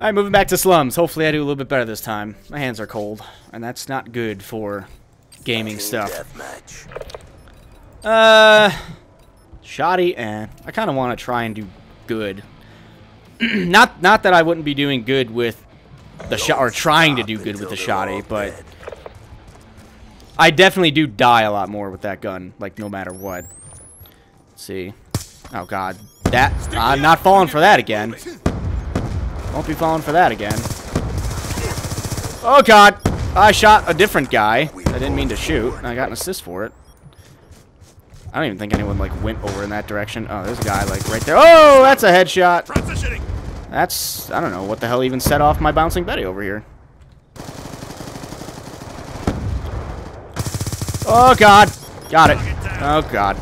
Alright, moving back to slums. Hopefully I do a little bit better this time. My hands are cold, and that's not good for gaming stuff. Uh, shoddy, and I kind of want to try and do good. not not that I wouldn't be doing good with the shot or trying to do good with the shoddy, but I definitely do die a lot more with that gun, like no matter what. Let's see. Oh god, that I'm not falling for that again. Won't be falling for that again. Oh god, I shot a different guy. I didn't mean to shoot. I got an assist for it. I don't even think anyone like went over in that direction. Oh, there's a guy like right there. Oh, that's a headshot. That's I don't know what the hell even set off my bouncing Betty over here. Oh god, got it. Oh god,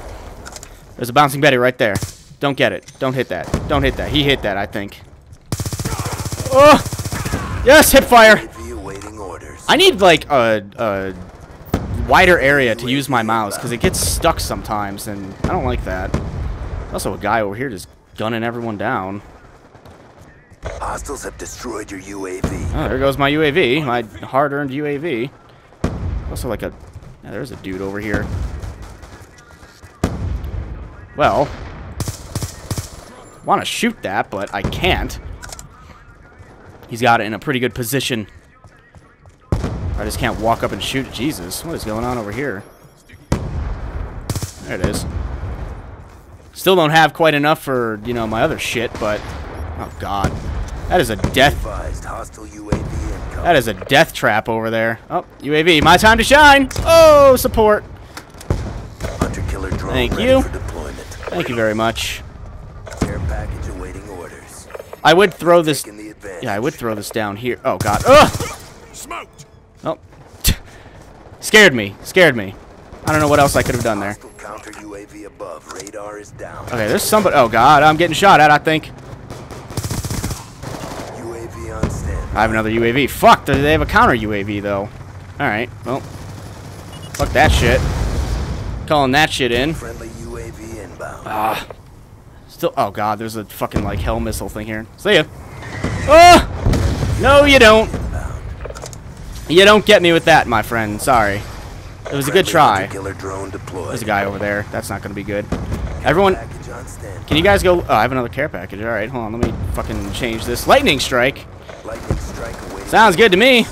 there's a bouncing Betty right there. Don't get it. Don't hit that. Don't hit that. He hit that, I think. Oh, yes, hip fire. UAV awaiting orders. I need like a, a wider area to use my mouse because it gets stuck sometimes, and I don't like that. Also, a guy over here just gunning everyone down. Hostiles have destroyed your UAV. Oh, there goes my UAV, my hard-earned UAV. Also, like a, yeah, there's a dude over here. Well, want to shoot that, but I can't. He's got it in a pretty good position. I just can't walk up and shoot. Jesus, what is going on over here? There it is. Still don't have quite enough for, you know, my other shit, but... Oh, God. That is a death... Advised hostile UAV incoming. That is a death trap over there. Oh, UAV, my time to shine! Oh, support! Hunter killer drone Thank you. Thank you very much. Care package awaiting orders. I would throw this... Advantage. Yeah, I would throw this down here. Oh, God. Ugh! Smoked. Oh. Scared me. Scared me. I don't know what else I could have done there. Counter UAV above. Radar is down. Okay, there's somebody... Oh, God, I'm getting shot at, I think. UAV on. I have another UAV. Fuck, they have a counter UAV, though. Alright, well. Fuck that shit. Calling that shit in. Friendly UAV inbound. Ah. Still... Oh, God, there's a fucking, like, hell missile thing here. See ya. Oh! No, you don't. You don't get me with that, my friend. Sorry. It was a good try. hunter Killer drone deployed. There's a guy over there. That's not going to be good. Everyone... Package on stand. Can you guys go... Oh, I have another care package. Alright, hold on. Let me fucking change this. Lightning strike. Lightning strike. Sounds good to me.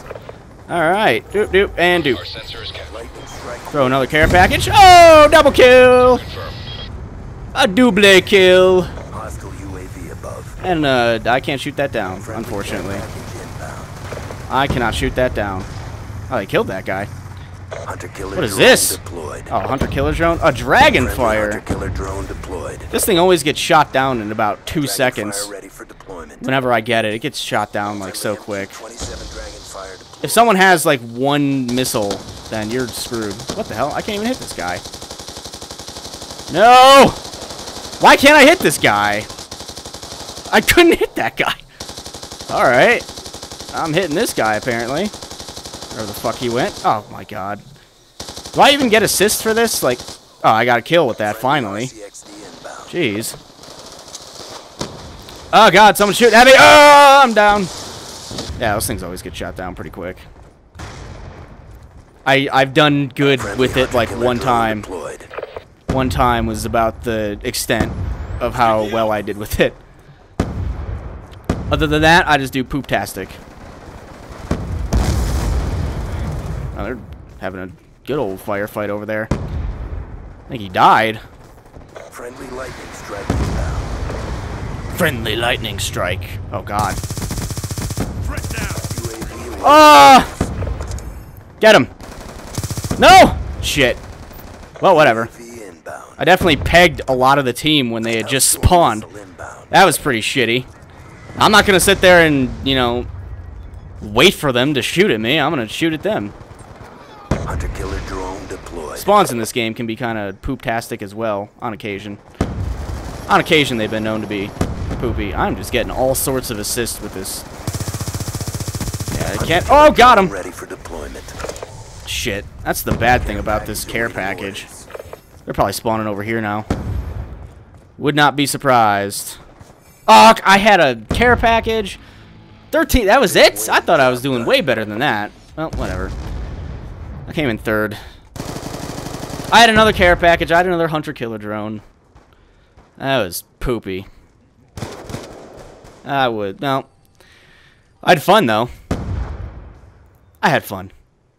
Alright. Doop, doop, and doop. Our sensor is captured. Lightning strike. Throw another care package. Oh, double kill. A double kill. Hostile UAV above. And, uh, I can't shoot that down, unfortunately. care package inbound. I cannot shoot that down. Oh, they killed that guy. Hunter killer What is this? deployed. Oh, hunter killer drone? A dragon Friendly fire. Hunter killer drone deployed. This thing always gets shot down in about two Dragon seconds. Fire ready for deployment. Whenever I get it, it gets shot down like so quick. MQ-27 Dragon fire deployed. If someone has like one missile, then you're screwed. What the hell? I can't even hit this guy. No! Why can't I hit this guy? I couldn't hit that guy. Alright. I'm hitting this guy apparently. Where the fuck he went. Oh my god. Do I even get assists for this? Like, oh, I got a kill with that finally. Jeez. Oh god, someone's shooting at me. Oh, I'm down. Yeah, those things always get shot down pretty quick. I I've done good with it like one time. One time was about the extent of how well I did with it. Other than that, I just do poop-tastic. Oh, they're having a good old firefight over there. I think he died. Friendly lightning strike inbound. Friendly lightning strike. Oh god. Down. Ah! Get him. No! Shit. Well, whatever. I definitely pegged a lot of the team when they had just spawned. That was pretty shitty. I'm not gonna sit there and, you know, wait for them to shoot at me. I'm gonna shoot at them. Hunter killer drone deployed. Spawns in this game can be kind of poop-tastic as well, on occasion. On occasion, they've been known to be poopy. I'm just getting all sorts of assists with this. Yeah, I can't. Oh, got him! Ready for deployment. Shit. That's the bad thing about this care package. They're probably spawning over here now. Would not be surprised. Oh, I had a care package 13. That was it? I thought I was doing way better than that. Well, whatever. I came in third. I had another care package. I had another hunter killer drone. That was poopy. I would. No. I had fun, though. I had fun.